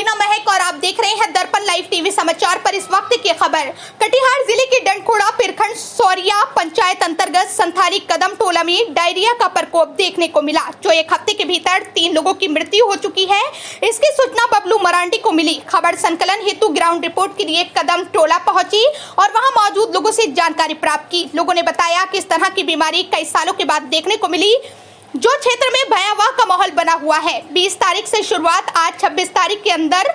बीना महक और आप देख रहे हैं दर्पण लाइव टीवी समाचार पर इस वक्त की खबर। कटिहार ज़िले के डंडखोड़ा पिरखंड सौरिया पंचायत अंतर्गत संथारी कदम टोला में डायरिया का प्रकोप देखने को मिला, जो एक हफ़्ते के भीतर तीन लोगों की मृत्यु हो चुकी है। इसकी सूचना बबलू मरांडी को मिली। खबर संकलन हेतु ग्राउंड रिपोर्ट के लिए कदम टोला पहुँची और वहाँ मौजूद लोगों से जानकारी प्राप्त की। लोगों ने बताया कि इस तरह की बीमारी कई सालों के बाद देखने को मिली, जो क्षेत्र में भयावह का माहौल बना हुआ है। 20 तारीख से शुरुआत आज 26 तारीख के अंदर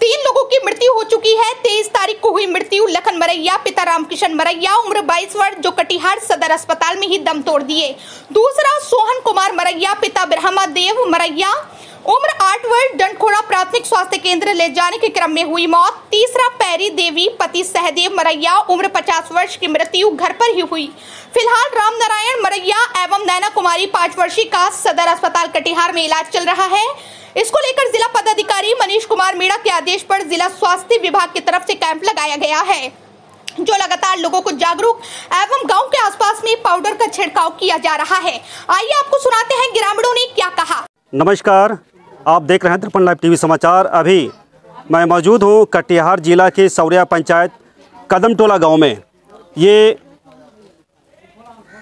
तीन लोगों की मृत्यु हो चुकी है। 23 तारीख को हुई मृत्यु लखन मरैया, पिता रामकिशन मरैया, उम्र 22 वर्ष, जो कटिहार सदर अस्पताल में ही दम तोड़ दिए। दूसरा सोहन कुमार मरैया, पिता ब्रह्मा देव मरैया उम्र आठ वर्ष डंडखोड़ा प्राथमिक स्वास्थ्य केंद्र ले जाने के क्रम में हुई मौत। तीसरा पैरी देवी, पति सहदेव मरैया, उम्र 50 वर्ष की मृत्यु घर पर ही हुई। फ़िलहाल राम नारायण मरैया एवं नैना कुमारी पाँच वर्षीय का सदर अस्पताल कटिहार में इलाज चल रहा है। इसको लेकर जिला पदाधिकारी मनीष कुमार मीणा के आदेश पर जिला स्वास्थ्य विभाग की तरफ़ से कैंप लगाया गया है, जो लगातार लोगों को जागरूक एवं गाँव के आसपास में पाउडर का छिड़काव किया जा रहा है। आइए आपको सुनाते हैं ग्रामीणों ने क्या कहा। नमस्कार आप देख रहे हैं दर्पण लाइव टीवी समाचार। अभी मैं मौजूद हूँ कटिहार जिला के सौरिया पंचायत कदमटोला गाँव में। ये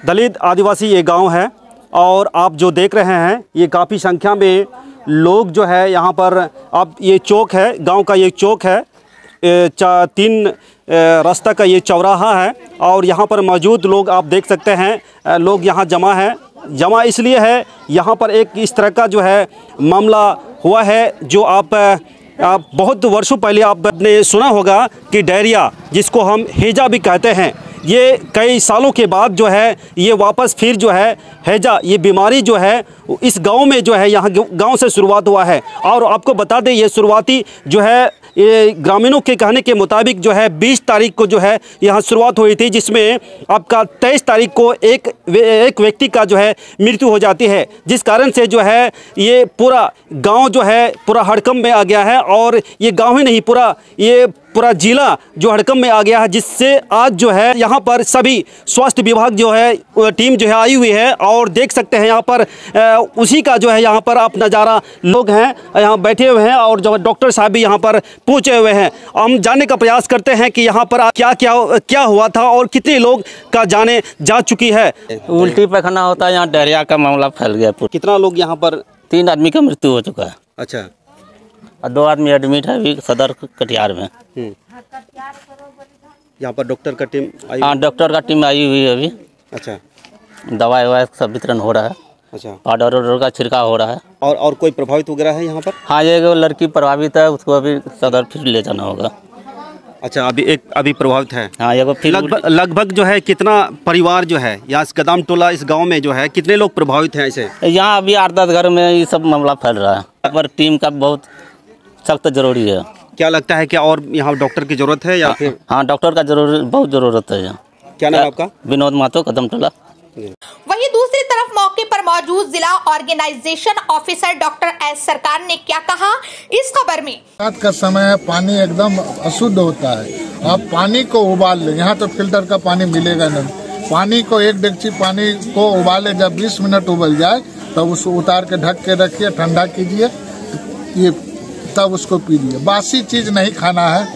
दलित आदिवासी ये गाँव है और आप जो देख रहे हैं, ये काफ़ी संख्या में लोग जो है यहाँ पर, आप ये चौक है, गाँव का ये चौक है। तीन रास्ता का ये चौराहा है और यहाँ पर मौजूद लोग आप देख सकते हैं लोग यहाँ जमा हैं। जमा इसलिए है, यहाँ पर एक इस तरह का जो है मामला हुआ है, जो आप आप बहुत वर्षों पहले आपने सुना होगा कि डायरिया, जिसको हम हेजा भी कहते हैं, ये कई सालों के बाद जो है, ये वापस फिर जो है, हैजा, ये बीमारी जो है, इस गाँव में जो है, यहाँ गाँव से शुरुआत हुआ है। और आपको बता दें, ये शुरुआती जो है ये ग्रामीणों के कहने के मुताबिक जो है 20 तारीख को जो है, यहाँ शुरुआत हुई थी, जिसमें आपका 23 तारीख को एक एक व्यक्ति का जो है, मृत्यु हो जाती है। जिस कारण से जो है, ये पूरा गाँव जो है, पूरा हड़कम में आ गया है और ये गाँव ही नहीं, पूरा ये पूरा जिला जो हड़कम में आ गया है जिससे आज जो है यहाँ पर सभी स्वास्थ्य विभाग जो है टीम जो है आई हुई है और देख सकते हैं यहाँ पर उसी का जो है यहाँ पर आप नज़ारा लोग हैं यहाँ बैठे हुए हैं और जो डॉक्टर साहब भी यहाँ पर पहुँचे हुए हैं। हम जानने का प्रयास करते हैं कि यहाँ पर क्या क्या क्या हुआ था और कितने लोग का जाने जा चुकी है। उल्टी पैखाना होता है यहाँ डायरिया का मामला फैल गया कितना लोग यहाँ पर तीन आदमी का मृत्यु हो चुका है। अच्छा। और दो आदमी एडमिट है अभी सदर कटिहार में। हम्म। यहाँ पर डॉक्टर का टीम आई हाँ डॉक्टर का टीम आई हुई है अभी। अच्छा। दवाई ववाई सब वितरण हो रहा है। अच्छा। पाउडर वाउडर का छिड़काव हो रहा है। और और कोई प्रभावित वगैरह है यहाँ पर? हाँ ये लड़की प्रभावित है उसको अभी सदर फिर ले जाना होगा। अच्छा अभी एक अभी प्रभावित है। हाँ एगो फिर लगभग लगभग जो है कितना परिवार जो है यहाँ इस कदम टोला इस गाँव में जो है कितने लोग प्रभावित हैं ऐसे यहाँ अभी आठ दस घर में ये सब मामला फैल रहा है। पर टीम का बहुत सख्त ज़रूरी है। क्या लगता है क्या और यहाँ डॉक्टर की ज़रूरत है या फिर हाँ डॉक्टर का ज़रूर बहुत ज़रूरत है यहाँ। क्या नाम आपका? विनोद मातो कदम टोला। वहीं दूसरी तरफ़ मौके पर मौजूद जिला ऑर्गेनाइजेशन ऑफिसर डॉक्टर एस सरकार ने क्या कहा इस खबर में। रात का समय है पानी एकदम अशुद्ध होता है। आप पानी को उबाल लें यहाँ तो फ़िल्टर का पानी मिलेगा नहीं। पानी को एक डेगची पानी को उबाले जब 20 मिनट उबल जाए तब तो उसको उतार के ढक के रखिए ठंडा कीजिए। ये तब उसको पीजिए। बासी चीज़ नहीं खाना है,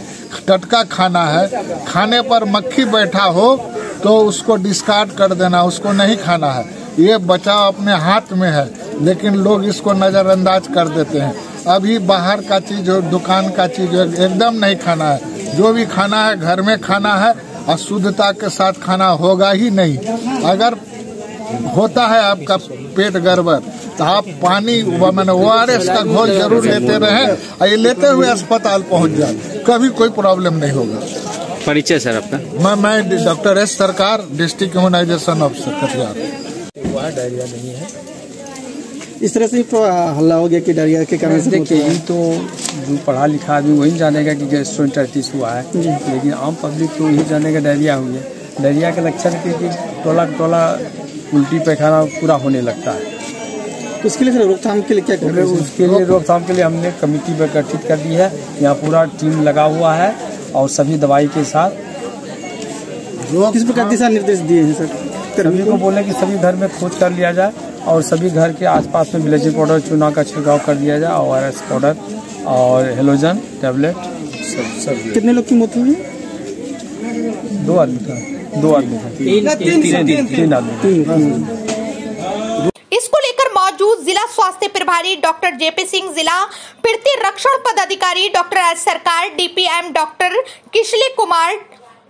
टटका खाना है। खाने पर मक्खी बैठा हो तो उसको डिस्कार्ड कर देना, उसको नहीं खाना है। ये बचाव अपने हाथ में है, लेकिन लोग इसको नज़रअंदाज कर देते हैं। अभी बाहर का चीज़ और दुकान का चीज़ एकदम नहीं खाना है। जो भी खाना है, घर में खाना है और शुद्धता के साथ खाना होगा ही नहीं। अगर होता है आपका पेट गड़बड़ आप पानी मैंने ओ आर एस का घोल ज़रूर लेते रहे और ये लेते हुए अस्पताल पहुँच जाए। कभी कोई प्रॉब्लम नहीं होगा। परिचय सर आपका? मैं मैं doctor S Sarkar district immunization officer Katihar. Diarrhoea नहीं है इस तरह से तो हल्ला हो गया कि डायरिया के कारण देखिए ये तो जो पढ़ा लिखा आदमी वही जानेगा कि गैस्ट्रोइंटाइटिस हुआ है। लेकिन आम पब्लिक तो यही जानेगा डायरिया हुई है। डायरिया के लक्षण के कि टोला टोला उल्टी पैखाना पूरा होने लगता है। इसके लिए रोकथाम के लिए क्या कर रहे हैं? उसके लिए रोकथाम के लिए हमने कमेटी पर गठित कर दी है। यहाँ पूरा टीम लगा हुआ है और सभी दवाई के साथ। किस प्रकार दिशा निर्देश दिए हैं सर? सभी को बोले कि सभी घर में खोज कर लिया जाए और सभी घर के आसपास में ब्लीचिंग पाउडर चूना का छिड़काव कर दिया जाए ओ आर एस पाउडर और हेलोजन टैबलेट। सब सब कितने लोग की मौत हुई है? दो आदमी का। दो आदमी का। तीन तीन तीन आदमी जिला स्वास्थ्य प्रभारी डॉक्टर जेपी सिंह जिला प्रति रक्षण पदाधिकारी doctor S Sarkar DPM doctor Kishle Kumar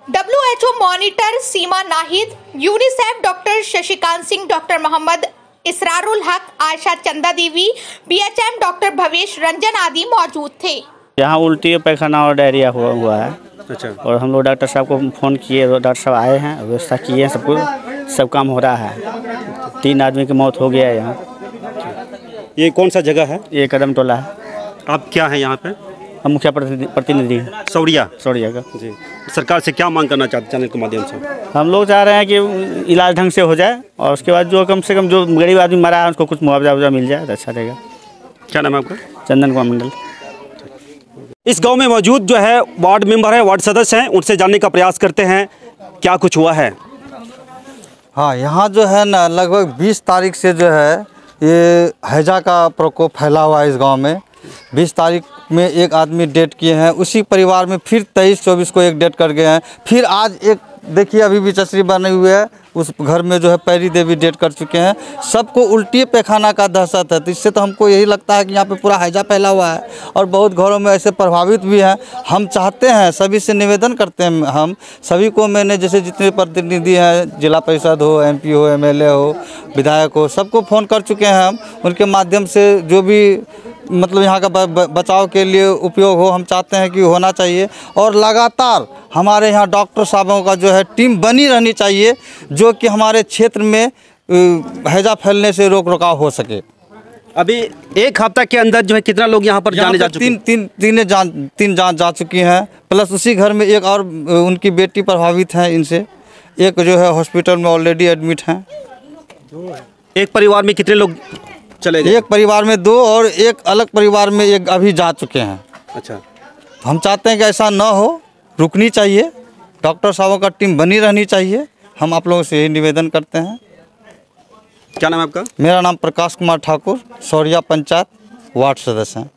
WHO monitor Seema Nahid UNICEF doctor Shashikant Singh doctor Mohammad Israrul Haq ASHA Chanda Devi BHM doctor Bhavesh Ranjan आदि मौजूद थे। यहाँ उल्टी पैखाना और डायरिया हुआ हुआ है। अच्छा। और हम लोग डॉक्टर साहब को फ़ोन किए डॉक्टर साहब आए हैं व्यवस्था किए हैं सब कुछ सब काम हो रहा है। तीन आदमी की मौत हो गया है यहाँ। ये कौन सा जगह है? ये कदम टोला है। आप क्या हैं यहाँ पे? हम मुखिया प्रतिनिधि हैं। सौरिया। सौरिया का। जी। सरकार से क्या मांग करना चाहते चैनल के माध्यम से? हम लोग चाह रहे हैं कि इलाज ढंग से हो जाए और उसके बाद जो कम से कम जो गरीब आदमी मरा है उसको कुछ मुआवजा वुआवजा मिल जाए तो अच्छा रहेगा। क्या नाम है आपका? चंदन कुमार मंडल। इस गाँव में मौजूद जो है वार्ड मेंबर है वार्ड सदस्य हैं उनसे जानने का प्रयास करते हैं क्या कुछ हुआ है? हाँ यहाँ जो है ना लगभग 20 तारीख से जो है ये हैजा का प्रकोप फैला हुआ है इस गाँव में। 20 तारीख में एक आदमी डेट किए हैं, उसी परिवार में फिर 23 24 को एक डेट कर गए हैं। फिर आज एक देखिए, अभी भी चचरी बने हुए है। उस घर में जो है पैरी देवी डेट कर चुके हैं। सबको उल्टी पैखाना का दहशत है। तो इससे तो हमको यही लगता है कि यहाँ पे पूरा हैजा फैला हुआ है और बहुत घरों में ऐसे प्रभावित भी हैं। हम चाहते हैं, सभी से निवेदन करते हैं हम, सभी को मैंने जैसे जितने प्रतिनिधि हैं, जिला परिषद हो, एमपी हो, एमएलए हो, विधायक हो, सबको फ़ोन कर चुके हैं हम। उनके माध्यम से जो भी मतलब यहाँ का बचाव के लिए उपयोग हो हम चाहते हैं कि होना चाहिए। और लगातार हमारे यहाँ डॉक्टर साहबों का जो है टीम बनी रहनी चाहिए जो कि हमारे क्षेत्र में हैजा फैलने से रोक रोकाव हो सके। अभी एक हफ़्ता के अंदर जो है कितना लोग यहाँ पर जाने जा चुके तीन? तीन तीन जान तीन जान जा चुकी हैं। प्लस उसी घर में एक और उनकी बेटी प्रभावित हैं इनसे। एक जो है हॉस्पिटल में ऑलरेडी एडमिट हैं। एक परिवार में कितने लोग चले गए एक परिवार में दो और एक अलग परिवार में एक अभी जा चुके हैं। अच्छा। हम चाहते हैं कि ऐसा ना हो रुकनी चाहिए डॉक्टर साहबों का टीम बनी रहनी चाहिए। हम आप लोगों से यही निवेदन करते हैं। क्या नाम है आपका? मेरा नाम प्रकाश कुमार ठाकुर सौरिया पंचायत वार्ड सदस्य हैं।